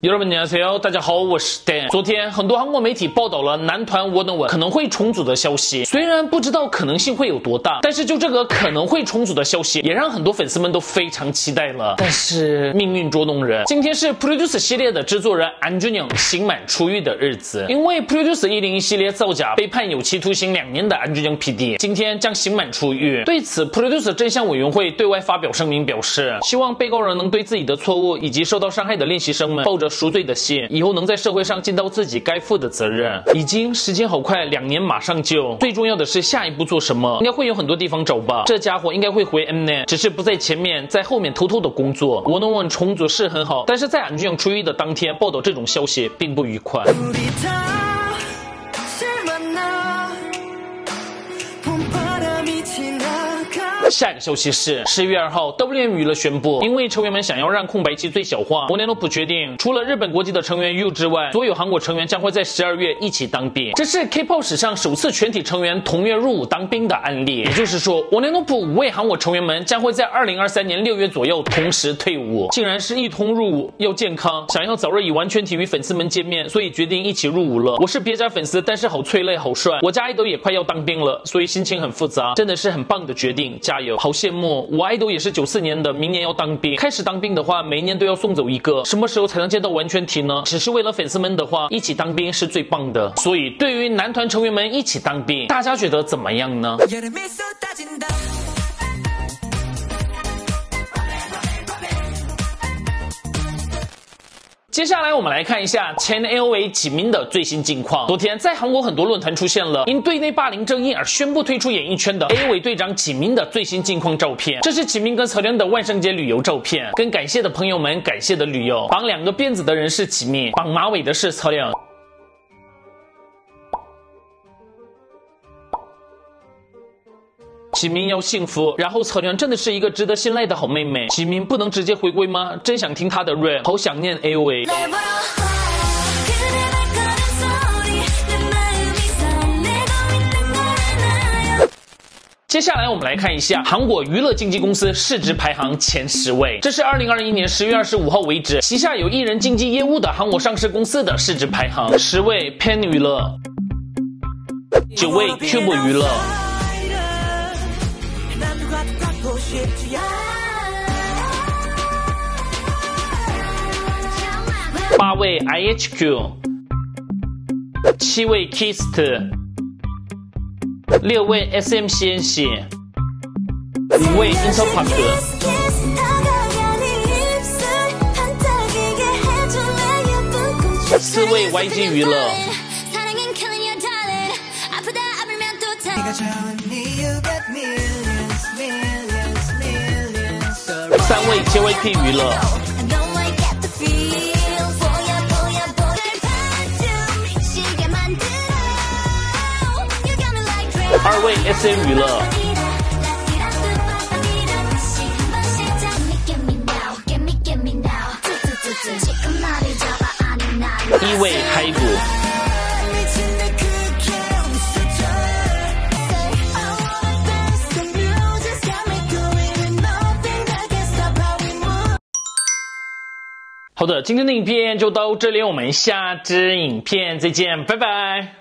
友们，你好，大家好，我是 Dan。昨天很多韩国媒体报道了男团 Wonder 万可能会重组的消息，虽然不知道可能性会有多大，但是就这个可能会重组的消息，也让很多粉丝们都非常期待了。但是命运捉弄人，今天是 Produce 系列的制作人安俊영刑满出狱的日子，因为 Produce 一零一系列造假被判有期徒刑两年的安俊영 PD，今天将刑满出狱。对此，Produce 真相委员会对外发表声明表示，希望被告人能对自己的错误以及受到伤害的练习生们抱着。赎罪的心，以后能在社会上尽到自己该负的责任。已经时间好快，两年马上就。最重要的是下一步做什么？应该会有很多地方找吧。这家伙应该会回 Mnet，只是不在前面，在后面偷偷的工作。我能问重组是很好，但是在俺俊阳出狱的当天报道这种消息并不愉快。下一个消息是，十月二号，WM 娱乐宣布，因为成员们想要让空白期最小化，摩连奴普决定，除了日本国籍的成员 U 之外，所有韩国成员将会在十二月一起当兵。这是 K-pop 史上首次全体成员同月入伍当兵的案例。也就是说，摩连奴普五位韩国成员们将会在二零二三年六月左右同时退伍。竟然是一同入伍，要健康，想要早日以完全体与粉丝们见面，所以决定一起入伍了。我是别家粉丝，但是好催泪，好帅。我家爱豆也快要当兵了，所以心情很复杂，真的是很棒的决定，加。好羡慕，我爱豆也是九四年的，明年要当兵。开始当兵的话，每年都要送走一个，什么时候才能见到完全体呢？只是为了粉丝们的话，一起当兵是最棒的。所以，对于男团成员们一起当兵，大家觉得怎么样呢？接下来我们来看一下前 A O A 启明的最新近况。昨天在韩国很多论坛出现了因队内霸凌争议而宣布退出演艺圈的 A O A 队长启明的最新近况照片。这是启明跟曹亮的万圣节旅游照片，跟感谢的朋友们感谢的旅游。绑两个辫子的人是启明，绑马尾的是曹亮。启明要幸福，然后草娘真的是一个值得信赖的好妹妹。启明不能直接回归吗？真想听她的 rap，好想念 A O A。接下来我们来看一下韩国娱乐经纪公司市值排行前十位，这是二零二一年十月二十五号为止旗下有艺人经纪业务的韩国上市公司的市值排行。十位 Pan 娱乐，九位 Cube 娱乐。八位 IHQ，七位 Kist，六位 SMCNC，五位 Interpark，四位 YG 娱乐。三位 JYP 娱乐，二位 SM 娱乐，一位 HYBE。好的，今天的影片就到这里，我们下支影片再见，拜拜。